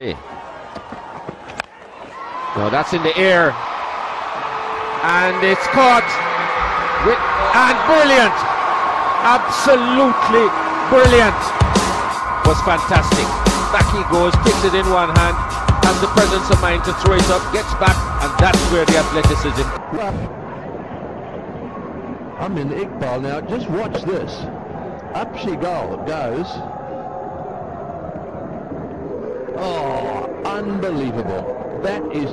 No, that's in the air. And it's caught. With, and brilliant. Absolutely brilliant. Was fantastic. Back he goes, takes it in one hand, has the presence of mind to throw it up, gets back, and that's where the athleticism. I'm in Iqbal now. Just watch this. Up she go, goes. Oh, unbelievable. That is...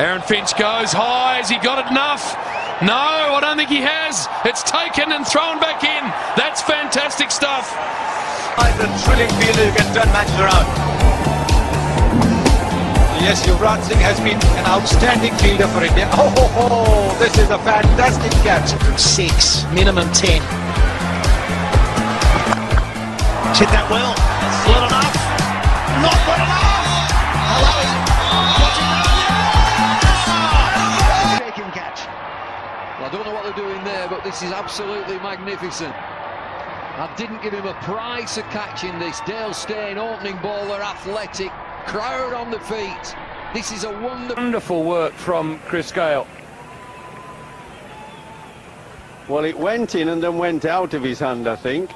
Aaron Finch goes high. Has he got it enough? No, I don't think he has. It's taken and thrown back in. That's fantastic stuff. The thrilling fielder who can turn matches around. Yes, Yuvraj Singh has been an outstanding fielder for India. Oh, oh, oh, this is a fantastic catch. Six, minimum ten. Hit that well. Well enough. Not well enough. I don't know what they're doing there, but this is absolutely magnificent. I didn't give him a price for catching this. Dale Steyn, opening bowler, athletic, crowd on the feet. This is a wonder wonderful work from Chris Gayle. Well, it went in and then went out of his hand, I think.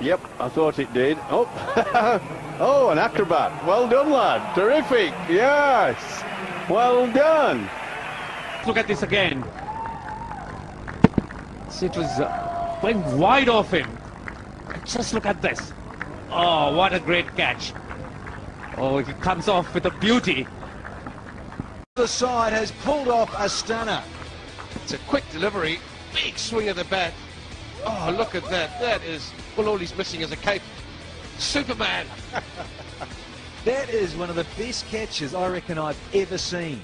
Yep, I thought it did. Oh, oh, an acrobat. Well done, lad. Terrific. Yes. Well done. Look at this again. It was uh, went wide off him. Just look at this. Oh, what a great catch. Oh, he comes off with a beauty. The side has pulled off Astana. It's a quick delivery, big swing of the bat. Oh, look at that. That is, well, all he's missing is a cape. Superman. that is one of the best catches I reckon I've ever seen.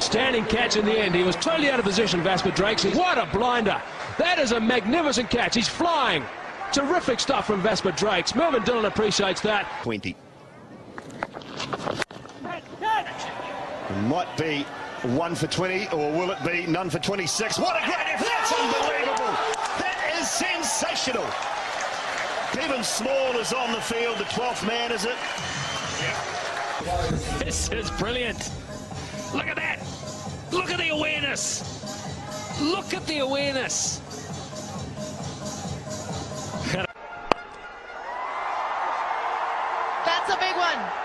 Standing catch in the end. He was totally out of position, Vasbert Drakes. What a blinder. That is a magnificent catch. He's flying. Terrific stuff from Vasbert Drakes. Mervyn Dillon appreciates that. 20. Might be one for 20, or will it be none for 26? What a great effort! That's unbelievable! That is sensational! Kevin Small is on the field, the 12th man, is it? This is brilliant. Look at that. Look at the awareness. Look at the awareness. That's a big one.